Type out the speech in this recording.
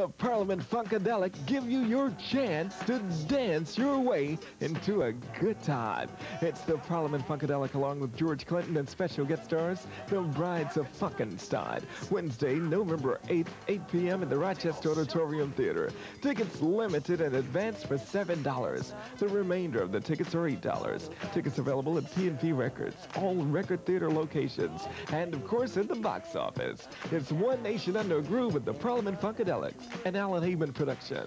the Parliament Funkadelic give you your chance to dance your way into a good time. It's the Parliament Funkadelic along with George Clinton and special guest stars, the Brides of Funkenstein. Wednesday, November 8th, 8 p.m. in the Rochester Auditorium Theater. Tickets limited and advance for $7. The remainder of the tickets are $8. Tickets available at P&P Records, all record theater locations, and of course at the box office. It's One Nation Under a Groove with the Parliament Funkadelics, an Alan Heyman production.